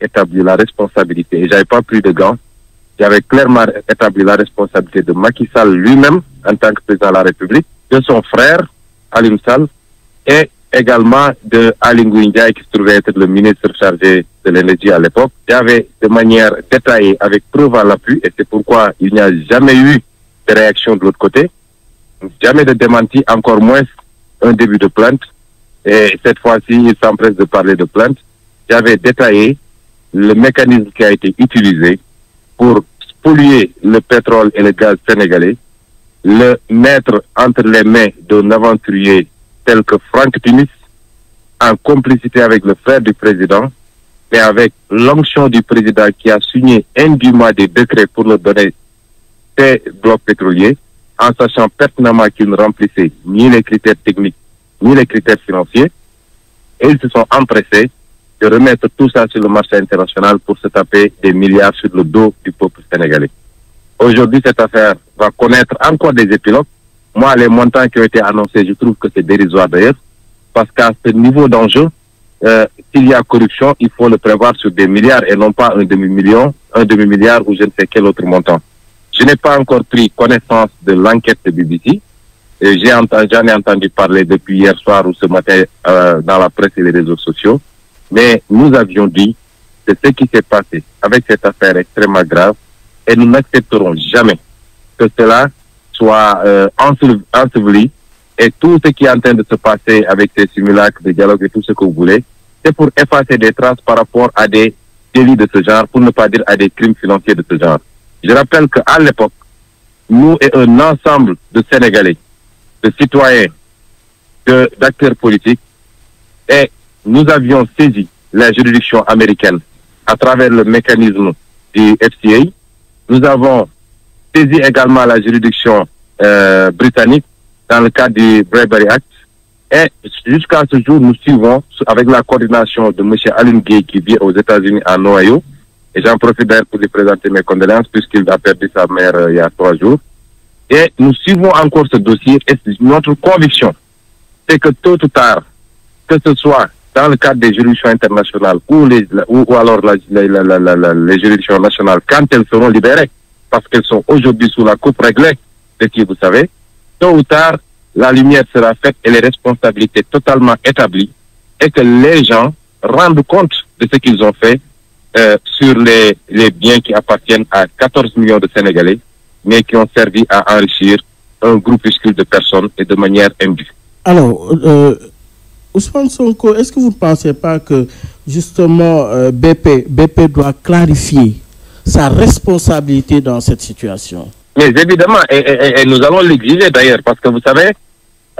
établi la responsabilité, et j'avais pas pris de gants, j'avais clairement établi la responsabilité de Macky Sall lui-même en tant que président de la République, de son frère, Alim Sall, et également de Ali Ndiaye qui se trouvait être le ministre chargé de l'énergie à l'époque. J'avais de manière détaillée, avec preuve à l'appui, et c'est pourquoi il n'y a jamais eu de réaction de l'autre côté, jamais de démenti, encore moins un début de plainte. Et cette fois-ci, il s'empresse de parler de plainte. J'avais détaillé le mécanisme qui a été utilisé pour spolier le pétrole et le gaz sénégalais, le mettre entre les mains d'un aventurier tel que Franck Timis, en complicité avec le frère du président, mais avec l'onction du président qui a signé indûment des décrets pour nous donner ces blocs pétroliers, en sachant pertinemment qu'ils ne remplissaient ni les critères techniques, ni les critères financiers. Et ils se sont empressés de remettre tout ça sur le marché international pour se taper des milliards sur le dos du peuple sénégalais. Aujourd'hui, cette affaire va connaître encore des épilogues. Moi, les montants qui ont été annoncés, je trouve que c'est dérisoire d'ailleurs, parce qu'à ce niveau d'enjeu, euh, s'il y a corruption, il faut le prévoir sur des milliards et non pas un demi-million, un demi-milliard ou je ne sais quel autre montant. Je n'ai pas encore pris connaissance de l'enquête de BBC. J'ai entendu, j'en ai entendu parler depuis hier soir ou ce matin euh, dans la presse et les réseaux sociaux. Mais nous avions dit que ce qui s'est passé avec cette affaire extrêmement grave et nous n'accepterons jamais que cela soit euh, enseveli et tout ce qui est en train de se passer avec ces simulacres de dialogue et tout ce que vous voulez, c'est pour effacer des traces par rapport à des délits de ce genre, pour ne pas dire à des crimes financiers de ce genre. Je rappelle qu'à l'époque, nous et un ensemble de Sénégalais, de citoyens, d'acteurs politiques, et nous avions saisi la juridiction américaine à travers le mécanisme du FCA. Nous avons saisi également la juridiction euh, britannique dans le cadre du Bravery Act. Et jusqu'à ce jour, nous suivons avec la coordination de M. Alun Gay qui vit aux États-Unis à Ohio. Et j'en profite d'ailleurs pour lui présenter mes condoléances puisqu'il a perdu sa mère euh, il y a trois jours. Et nous suivons encore ce dossier et notre conviction, c'est que tôt ou tard, que ce soit dans le cadre des juridictions internationales ou, les, ou, alors les juridictions nationales, quand elles seront libérées, parce qu'elles sont aujourd'hui sous la coupe réglée de qui vous savez, tôt ou tard, la lumière sera faite et les responsabilités totalement établies et que les gens rendent compte de ce qu'ils ont fait euh, sur les, les biens qui appartiennent à 14 millions de Sénégalais, mais qui ont servi à enrichir un groupuscule de personnes et de manière indue. Alors, euh, Ousmane Sonko, est-ce que vous ne pensez pas que justement euh, BP, doit clarifier sa responsabilité dans cette situation? Mais évidemment, et nous allons l'exiger d'ailleurs, parce que vous savez,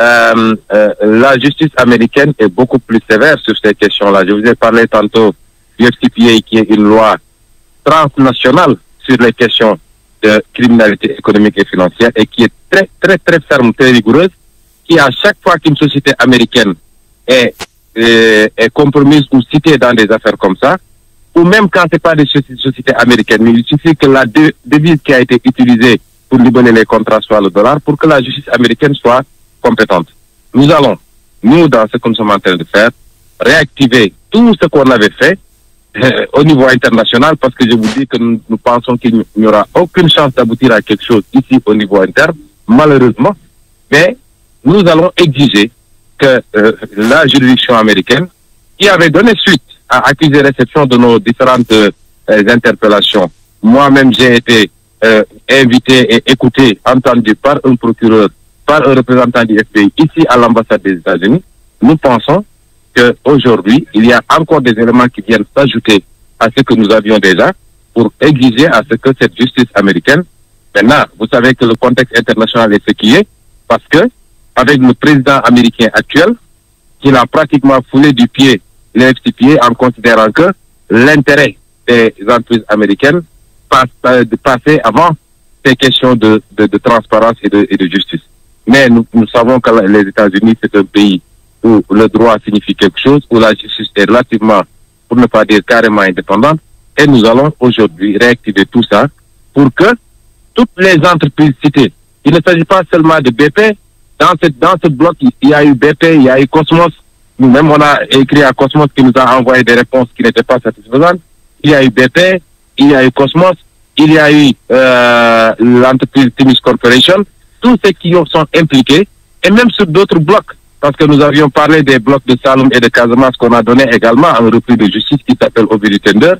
euh, euh, la justice américaine est beaucoup plus sévère sur ces questions-là. Je vous ai parlé tantôt du FCPA, qui est une loi transnationale sur les questions de criminalité économique et financière et qui est très, très, très ferme, très rigoureuse, qui à chaque fois qu'une société américaine est, est, est, compromise ou citée dans des affaires comme ça, ou même quand ce n'est pas des sociétés américaines, mais il suffit que la devise qui a été utilisée pour libérer les contrats soit le dollar, pour que la justice américaine soit compétente. Nous allons, nous, dans ce que nous sommes en train de faire, réactiver tout ce qu'on avait fait euh, au niveau international, parce que je vous dis que nous, nous pensons qu'il n'y aura aucune chance d'aboutir à quelque chose ici au niveau interne, malheureusement, mais nous allons exiger que euh, la juridiction américaine, qui avait donné suite à accusé réception de nos différentes euh, interpellations, moi-même j'ai été euh, invité et écouté, entendu par un procureur, par un représentant du FBI ici à l'ambassade des États-Unis, nous pensons qu'aujourd'hui, il y a encore des éléments qui viennent s'ajouter à ce que nous avions déjà pour exiger à ce que cette justice américaine, maintenant, vous savez que le contexte international est ce qui est, parce que avec le président américain actuel, qui a pratiquement foulé du pied le FCPA en considérant que l'intérêt des entreprises américaines passe passer avant ces questions de, transparence et de, et de, justice. Mais nous, nous savons que les États-Unis, c'est un pays où le droit signifie quelque chose, où la justice est relativement, pour ne pas dire carrément indépendante, et nous allons aujourd'hui réactiver tout ça pour que toutes les entreprises citées, il ne s'agit pas seulement de BP, dans, cette, dans ce bloc, il y a eu BP, il y a eu Cosmos. Nous-mêmes, on a écrit à Cosmos qui nous a envoyé des réponses qui n'étaient pas satisfaisantes. il y a eu BP, il y a eu Cosmos, il y a eu euh, l'entreprise Timis Corporation, tous ceux qui sont impliqués, et même sur d'autres blocs, parce que nous avions parlé des blocs de Salom et de Casamance qu'on a donné également à un repris de justice qui s'appelle Obiri Tender,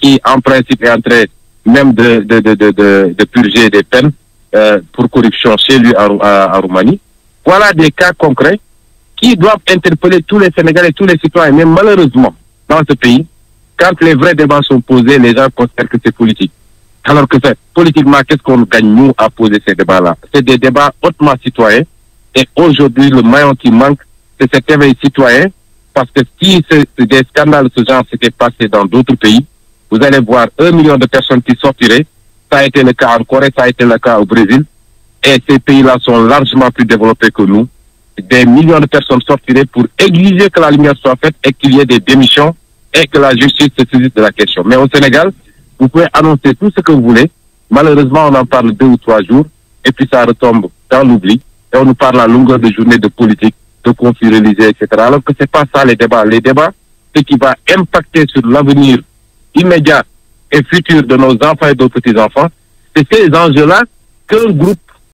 qui en principe est en train même de, de, de, de, de purger des peines euh, pour corruption chez lui en, en, Roumanie. Voilà des cas concrets qui doivent interpeller tous les Sénégalais, tous les citoyens. Mais malheureusement, dans ce pays, quand les vrais débats sont posés, les gens considèrent que c'est politique. Alors que politiquement, qu'est-ce qu'on gagne nous à poser ces débats-là? C'est des débats hautement citoyens. Et aujourd'hui, le maillon qui manque, c'est cet éveil citoyen. Parce que si des scandales de ce genre s'étaient passés dans d'autres pays, vous allez voir un million de personnes qui sortiraient. Ça a été le cas en Corée, ça a été le cas au Brésil. Et ces pays-là sont largement plus développés que nous. Des millions de personnes sortiraient pour exiger que la lumière soit faite et qu'il y ait des démissions et que la justice se saisisse de la question. Mais au Sénégal, vous pouvez annoncer tout ce que vous voulez. Malheureusement, on en parle deux ou trois jours et puis ça retombe dans l'oubli. Et on nous parle à longueur de journée de politique, de conflits religieux, etc. Alors que c'est pas ça les débats. Les débats, ce qui va impacter sur l'avenir immédiat et futur de nos enfants et de nos petits-enfants, c'est ces enjeux-là qu'un groupe